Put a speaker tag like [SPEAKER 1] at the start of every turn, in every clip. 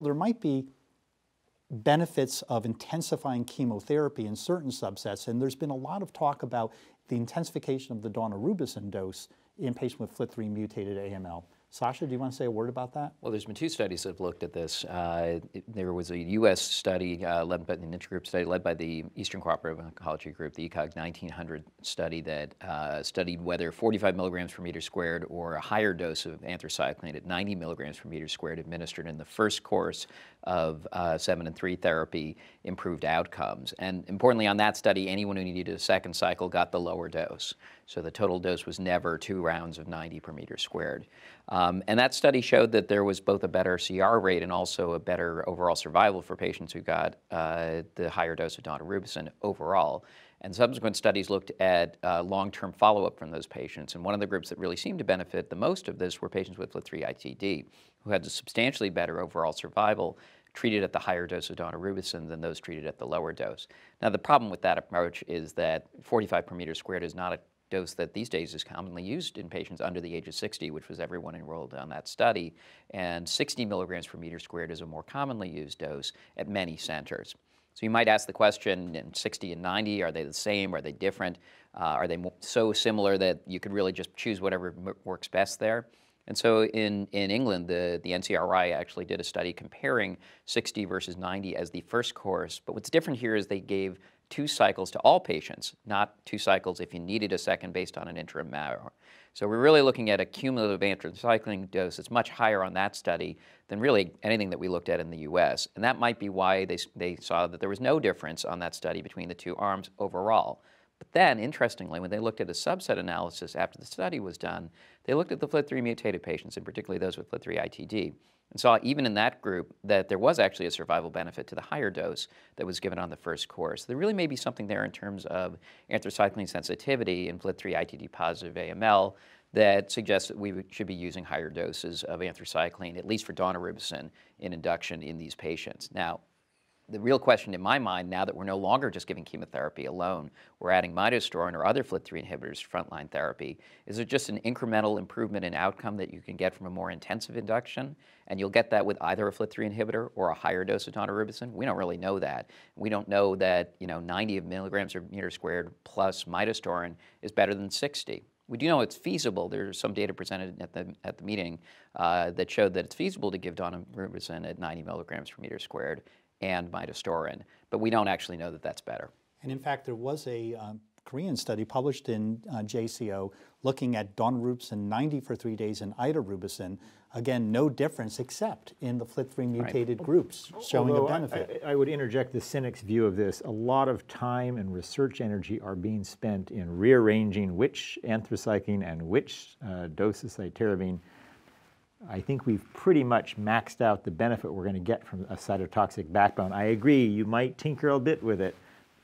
[SPEAKER 1] there might be benefits of intensifying chemotherapy in certain subsets, and there's been a lot of talk about the intensification of the daunorubicin dose in patients with FLT3 mutated AML. Sasha, do you want to say a word about that?
[SPEAKER 2] Well, there's been two studies that have looked at this. Uh, there was a U.S. study uh, led by an intergroup study led by the Eastern Cooperative Oncology Group, the ECOG 1900 study that uh, studied whether 45 milligrams per meter squared or a higher dose of anthracycline at 90 milligrams per meter squared administered in the first course of uh, 7 and 3 therapy improved outcomes. And importantly, on that study, anyone who needed a second cycle got the lower dose. So the total dose was never two rounds of 90 per meter squared. Um, and that study showed that there was both a better CR rate and also a better overall survival for patients who got uh, the higher dose of daunorubicin overall. And subsequent studies looked at uh, long-term follow-up from those patients. And one of the groups that really seemed to benefit the most of this were patients with FLT3-ITD, who had a substantially better overall survival treated at the higher dose of daunorubicin than those treated at the lower dose. Now, the problem with that approach is that 45 per meter squared is not a dose that these days is commonly used in patients under the age of 60, which was everyone enrolled on that study. And 60 milligrams per meter squared is a more commonly used dose at many centers. So you might ask the question, in 60 and 90, are they the same? Are they different? Uh, are they so similar that you could really just choose whatever works best there? And so in, in England, the, the NCRI actually did a study comparing 60 versus 90 as the first course. But what's different here is they gave two cycles to all patients, not two cycles if you needed a second based on an interim matter. So we're really looking at a cumulative anthracycline dose that's much higher on that study than really anything that we looked at in the US. And that might be why they, they saw that there was no difference on that study between the two arms overall. But then, interestingly, when they looked at a subset analysis after the study was done, they looked at the FLT3 mutated patients, and particularly those with FLT3 ITD, and saw even in that group that there was actually a survival benefit to the higher dose that was given on the first course. There really may be something there in terms of anthracycline sensitivity in FLT3 ITD positive AML that suggests that we should be using higher doses of anthracycline, at least for daunorubicin, in induction in these patients. Now, the real question in my mind, now that we're no longer just giving chemotherapy alone, we're adding midostaurin or other FLT3 inhibitors to frontline therapy, is it just an incremental improvement in outcome that you can get from a more intensive induction? And you'll get that with either a FLT3 inhibitor or a higher dose of daunorubicin? We don't really know that. We don't know that you know 90 milligrams per meter squared plus midostaurin is better than 60. We do know it's feasible. There's some data presented at the, at the meeting uh, that showed that it's feasible to give daunorubicin at 90 milligrams per meter squared and midostaurin, but we don't actually know that that's better.
[SPEAKER 1] And in fact, there was a um, Korean study published in uh, JCO looking at daunorubicin 90 for three days and idarubicin. Again, no difference except in the FLT3 mutated right. groups, showing Although a benefit.
[SPEAKER 3] I, I, would interject the cynic's view of this. A lot of time and research energy are being spent in rearranging which anthracycline and which uh, dose of cytarabine I think we've pretty much maxed out the benefit we're going to get from a cytotoxic backbone. I agree, you might tinker a bit with it,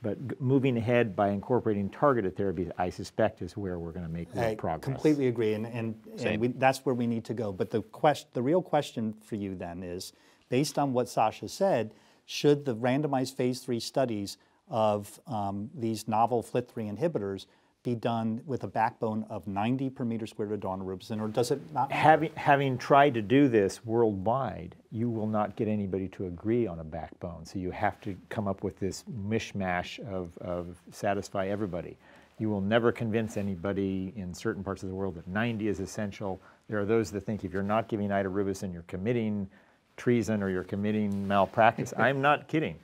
[SPEAKER 3] but moving ahead by incorporating targeted therapies, I suspect, is where we're going to make real I progress.
[SPEAKER 1] completely agree, and, and, and we, that's where we need to go. But the, quest, the real question for you then is, based on what Sasha said, should the randomized phase three studies of um, these novel FLT3 inhibitors be done with a backbone of 90 per meter squared of daunorubicin, or does it not?
[SPEAKER 3] Having, having tried to do this worldwide, you will not get anybody to agree on a backbone. So you have to come up with this mishmash of, of satisfy everybody. You will never convince anybody in certain parts of the world that 90 is essential. There are those that think if you're not giving idarubicin, you're committing treason or you're committing malpractice. I'm not kidding.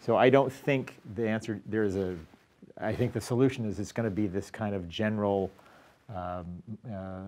[SPEAKER 3] So I don't think the answer, there's a I think the solution is it's going to be this kind of general, um, uh,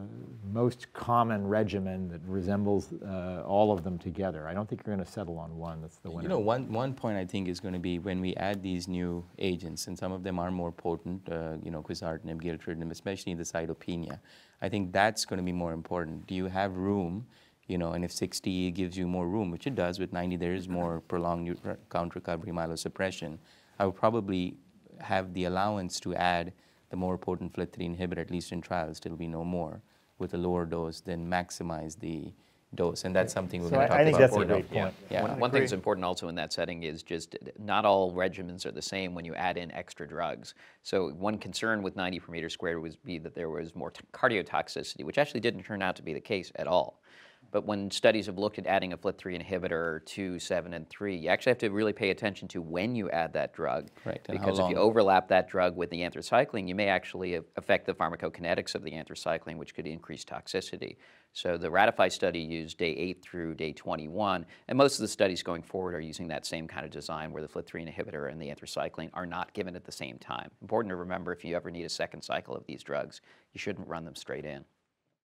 [SPEAKER 3] most common regimen that resembles uh, all of them together. I don't think you're going to settle on one that's the winner.
[SPEAKER 4] You know, one, one point I think is going to be when we add these new agents, and some of them are more potent, uh, you know, quizartinib, gilteritinib, especially the cytopenia, I think that's going to be more important. Do you have room? you know, and if 60 gives you more room, which it does with 90, there is more prolonged count recovery myelosuppression. I would probably have the allowance to add the more potent FLT3 inhibitor, at least in trials, till we know more, with a lower dose, then maximize the dose. And that's something we're so going to talk
[SPEAKER 3] I think
[SPEAKER 4] about.
[SPEAKER 3] that's a great point.
[SPEAKER 2] Yeah. One, one thing that's important also in that setting is just not all regimens are the same when you add in extra drugs. So one concern with 90 per meter squared would be that there was more cardiotoxicity, which actually didn't turn out to be the case at all. But when studies have looked at adding a FLT3 inhibitor to 7 and 3, you actually have to really pay attention to when you add that drug.
[SPEAKER 4] How
[SPEAKER 2] Because if you overlap that drug with the anthracycline, you may actually affect the pharmacokinetics of the anthracycline, which could increase toxicity. So the Ratify study used day 8 through day 21, and most of the studies going forward are using that same kind of design where the FLT3 inhibitor and the anthracycline are not given at the same time. Important to remember if you ever need a second cycle of these drugs, you shouldn't run them straight in.